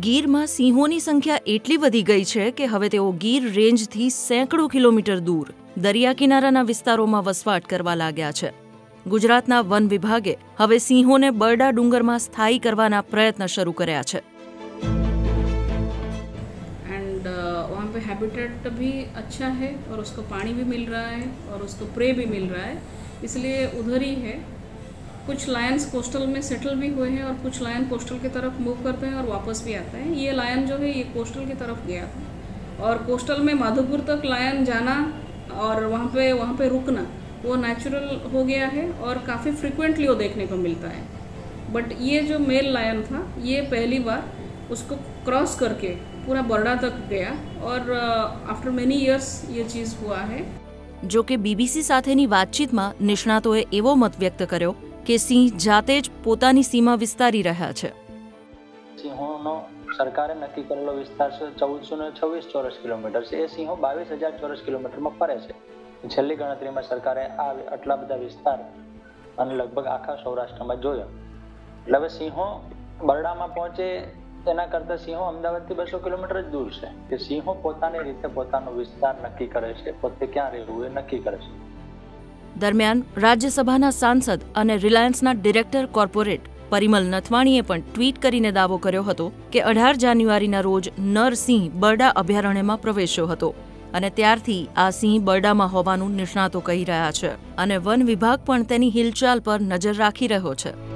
ગીરમાં સિંહોની સંખ્યા એટલી વધી ગઈ છે કે હવે તેઓ ગીર રેન્જથી સેંકડો કિલોમીટર દૂર દરિયા કિનારાના વિસ્તારોમાં વસવાટ કરવા લાગ્યા છે ગુજરાતના વન વિભાગે હવે સિંહોને બરડા ડુંગરમાં સ્થાયી કરવાના પ્રયત્ન શરૂ કર્યા છે एंड वहाँ पे हैबिटेट भी अच्छा है और उसको पानी भी मिल रहा है और उसको प्रे भी मिल रहा है इसलिए उधर ही है कुछ लायंस कोस्टल में सेटल भी हुए हैं और कुछ लायन कोस्टल की तरफ मूव करते हैं और वापस भी आते हैं ये लायन जो है ये कोस्टल की तरफ गया था और कोस्टल में माधोपुर तक लायन जाना और वहाँ पे वहाँ पे रुकना वो नेचुरल हो गया है और काफ़ी फ्रिक्वेंटली वो देखने को मिलता है बट ये जो मेल लायन था ये पहली बार उसको क्रॉस करके पूरा बर्डा तक गया और आफ्टर मेनी इयर्स ये चीज़ हुआ है જો કે બીબીસી સાથેની વાતચીતમાં નિષ્ણાતોએ એવો મત વ્યક્ત કર્યો કે સિંહ જાતે જ પોતાની સીમા વિસ્તારી રહ્યા છે. સિંહોનો સરકારે નક્કી કરેલો વિસ્તાર છે ચૌદસો ને છવ્વીસ ચોરસ કિલોમીટર છે. એ સિંહો બાવીસ હજાર ચોરસ કિલોમીટરમાં ફરે છે. છેલ્લી ગણતરીમાં સરકારે આ આટલા બધા વિસ્તાર અને લગભગ આખા સૌરાષ્ટ્રમાં જોયો. એટલે હવે સિંહો બરડામાં પહોંચે એના કરતા સિંહો અમદાવાદથી બસો કિલોમીટર જ દૂર છે. કે સિંહો પોતાની રીતે પોતાનો વિસ્તાર નક્કી કરે છે, પોતે ક્યાં રહેવું એ નક્કી કરે છે. દરમિયાન રાજ્યસભાના સાંસદ અને રિલાયન્સના ડિરેક્ટર કોર્પોરેટ પરિમલ નથવાણીએ પણ ટ્વીટ કરીને દાવો કર્યો હતો કે અઢાર જાન્યુઆરીના રોજ નર સિંહ બરડા અભયારણ્યમાં પ્રવેશ્યો હતો અને ત્યારથી આ સિંહ બરડામાં હોવાનું નિષ્ણાતો કહી રહ્યા છે. અને વન વિભાગ પણ તેની હિલચાલ પર નજર રાખી રહ્યો છે.